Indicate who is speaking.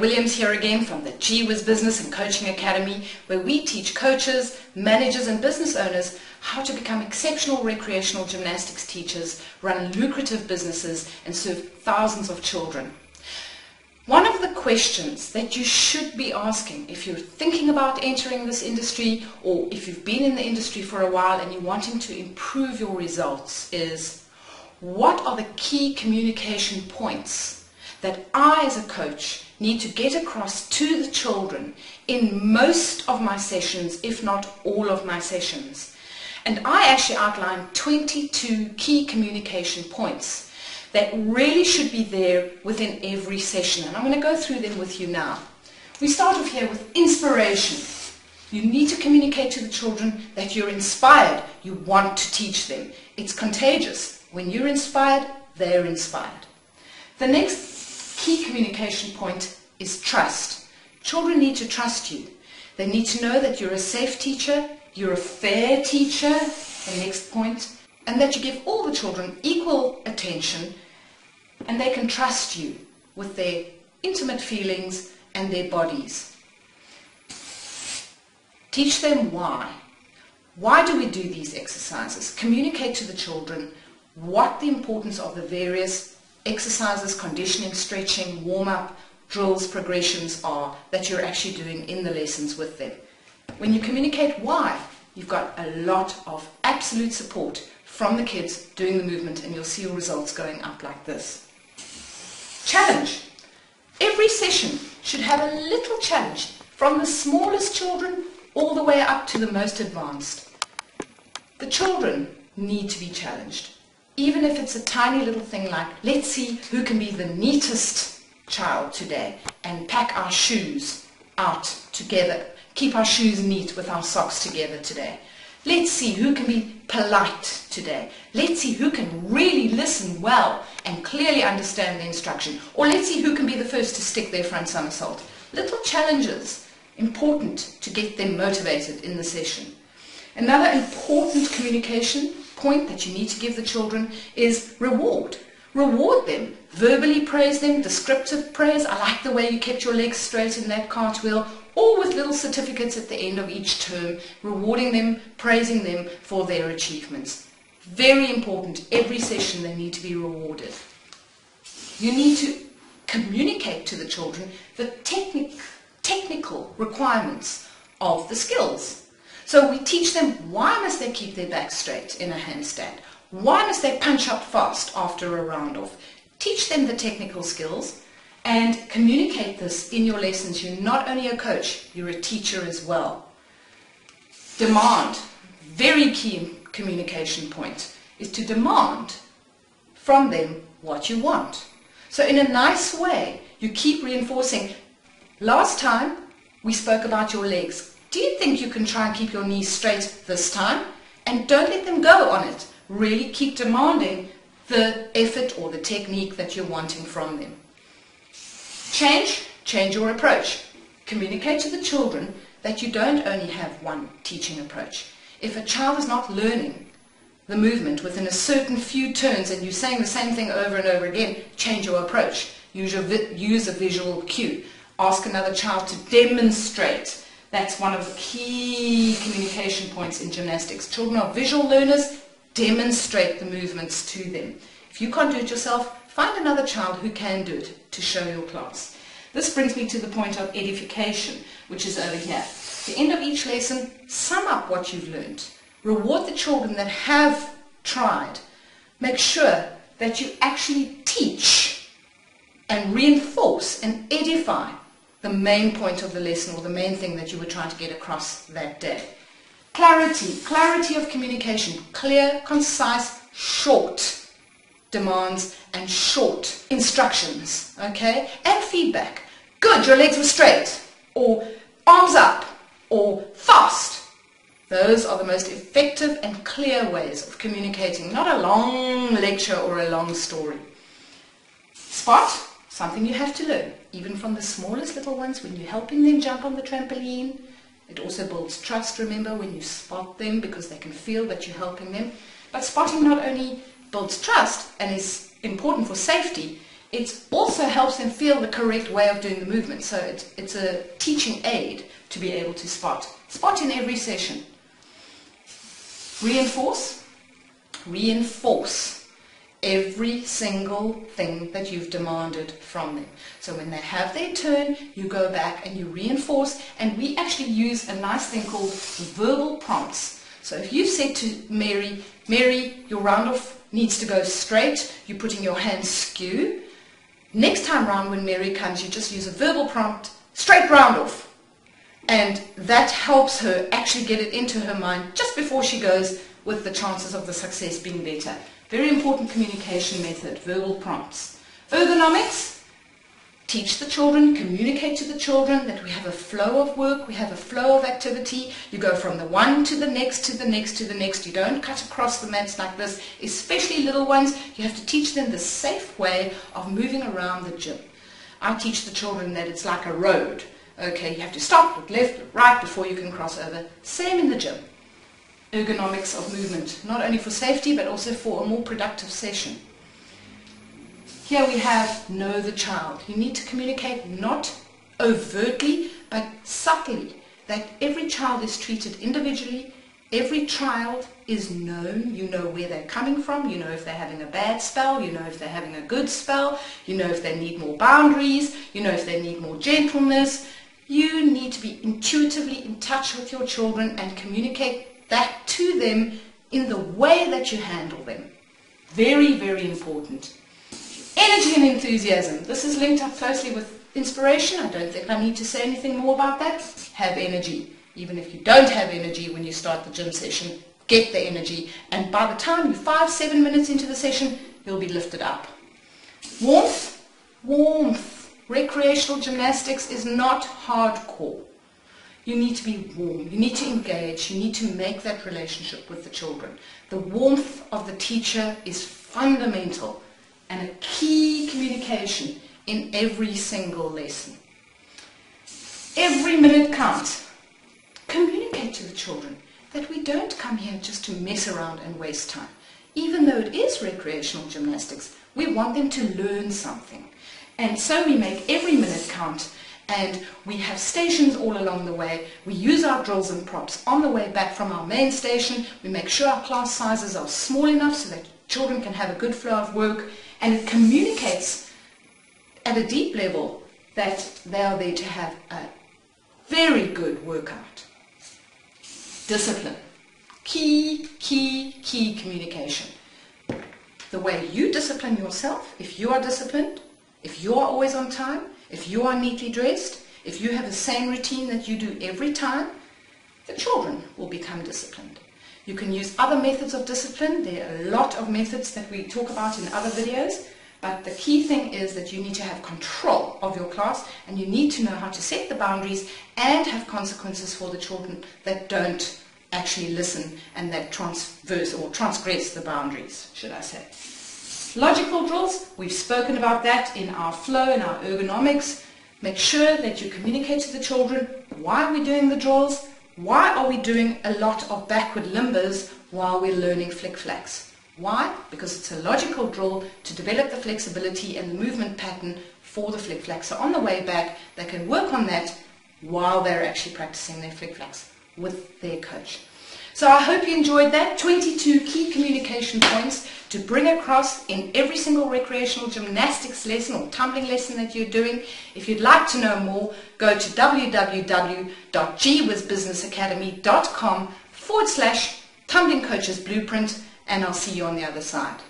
Speaker 1: Williams here again from the GWIZ Business and Coaching Academy, where we teach coaches, managers and business owners how to become exceptional recreational gymnastics teachers, run lucrative businesses and serve thousands of children. One of the questions that you should be asking if you're thinking about entering this industry or if you've been in the industry for a while and you're wanting to improve your results is, what are the key communication points that I as a coach need to get across to the children in most of my sessions, if not all of my sessions. And I actually outlined 22 key communication points that really should be there within every session. And I'm going to go through them with you now. We start off here with inspiration. You need to communicate to the children that you're inspired. You want to teach them. It's contagious. When you're inspired, they're inspired. The next key communication point is trust. Children need to trust you. They need to know that you're a safe teacher, you're a fair teacher, the next point, and that you give all the children equal attention and they can trust you with their intimate feelings and their bodies. Teach them why. Why do we do these exercises? Communicate to the children what the importance of the various exercises, conditioning, stretching, warm-up, drills, progressions are that you're actually doing in the lessons with them. When you communicate why, you've got a lot of absolute support from the kids doing the movement and you'll see your results going up like this. Challenge. Every session should have a little challenge from the smallest children all the way up to the most advanced. The children need to be challenged even if it's a tiny little thing like, let's see who can be the neatest child today and pack our shoes out together, keep our shoes neat with our socks together today. Let's see who can be polite today. Let's see who can really listen well and clearly understand the instruction. Or let's see who can be the first to stick their front somersault. Little challenges, important to get them motivated in the session. Another important communication point that you need to give the children is reward. Reward them. Verbally praise them, descriptive praise. I like the way you kept your legs straight in that cartwheel. All with little certificates at the end of each term, rewarding them, praising them for their achievements. Very important. Every session they need to be rewarded. You need to communicate to the children the technic technical requirements of the skills. So we teach them why must they keep their back straight in a handstand? Why must they punch up fast after a round off? Teach them the technical skills and communicate this in your lessons. You're not only a coach, you're a teacher as well. Demand, very key communication point, is to demand from them what you want. So in a nice way, you keep reinforcing. Last time we spoke about your legs. Do you think you can try and keep your knees straight this time? And don't let them go on it. Really keep demanding the effort or the technique that you're wanting from them. Change, change your approach. Communicate to the children that you don't only have one teaching approach. If a child is not learning the movement within a certain few turns and you're saying the same thing over and over again, change your approach. Use, your use a visual cue. Ask another child to demonstrate that's one of the key communication points in gymnastics. Children are visual learners, demonstrate the movements to them. If you can't do it yourself, find another child who can do it to show your class. This brings me to the point of edification, which is over here. At the end of each lesson, sum up what you've learned. Reward the children that have tried. Make sure that you actually teach and reinforce and edify the main point of the lesson or the main thing that you were trying to get across that day. Clarity, clarity of communication, clear, concise, short demands and short instructions, okay? And feedback. Good, your legs were straight, or arms up, or fast. Those are the most effective and clear ways of communicating, not a long lecture or a long story. Spot, something you have to learn even from the smallest little ones, when you're helping them jump on the trampoline. It also builds trust, remember, when you spot them because they can feel that you're helping them. But spotting not only builds trust and is important for safety, It also helps them feel the correct way of doing the movement. So it's, it's a teaching aid to be able to spot. Spot in every session. Reinforce. Reinforce every single thing that you've demanded from them. So when they have their turn, you go back and you reinforce, and we actually use a nice thing called verbal prompts. So if you've said to Mary, Mary, your round off needs to go straight, you're putting your hands skew. Next time round when Mary comes, you just use a verbal prompt, straight round off. And that helps her actually get it into her mind just before she goes with the chances of the success being better. Very important communication method, verbal prompts. Ergonomics, teach the children, communicate to the children that we have a flow of work, we have a flow of activity. You go from the one to the next, to the next, to the next. You don't cut across the mats like this, especially little ones. You have to teach them the safe way of moving around the gym. I teach the children that it's like a road. Okay, you have to stop, look left, look right before you can cross over. Same in the gym ergonomics of movement, not only for safety but also for a more productive session. Here we have know the child. You need to communicate not overtly but subtly that every child is treated individually, every child is known, you know where they're coming from, you know if they're having a bad spell, you know if they're having a good spell, you know if they need more boundaries, you know if they need more gentleness. You need to be intuitively in touch with your children and communicate that to them in the way that you handle them. Very, very important. Energy and enthusiasm. This is linked up closely with inspiration. I don't think I need to say anything more about that. Have energy. Even if you don't have energy when you start the gym session, get the energy. And by the time you're five, seven minutes into the session, you'll be lifted up. Warmth. Warmth. Recreational gymnastics is not hardcore you need to be warm. You need to engage. You need to make that relationship with the children. The warmth of the teacher is fundamental and a key communication in every single lesson. Every minute counts. Communicate to the children that we don't come here just to mess around and waste time. Even though it is recreational gymnastics, we want them to learn something. And so we make every minute count and we have stations all along the way. We use our drills and props on the way back from our main station. We make sure our class sizes are small enough so that children can have a good flow of work and it communicates at a deep level that they are there to have a very good workout. Discipline. Key, key, key communication. The way you discipline yourself, if you are disciplined, if you are always on time, if you are neatly dressed, if you have the same routine that you do every time, the children will become disciplined. You can use other methods of discipline. There are a lot of methods that we talk about in other videos. But the key thing is that you need to have control of your class and you need to know how to set the boundaries and have consequences for the children that don't actually listen and that transverse or transgress the boundaries, should I say. Logical drills, we've spoken about that in our flow and our ergonomics. Make sure that you communicate to the children why we're we doing the drills, why are we doing a lot of backward limbers while we're learning flick flacks. Why? Because it's a logical drill to develop the flexibility and the movement pattern for the flick flacks. So on the way back, they can work on that while they're actually practicing their flick flacks with their coach. So I hope you enjoyed that. 22 key communication points to bring across in every single recreational gymnastics lesson or tumbling lesson that you're doing. If you'd like to know more, go to www.gwizbusinessacademy.com forward slash tumbling coaches blueprint and I'll see you on the other side.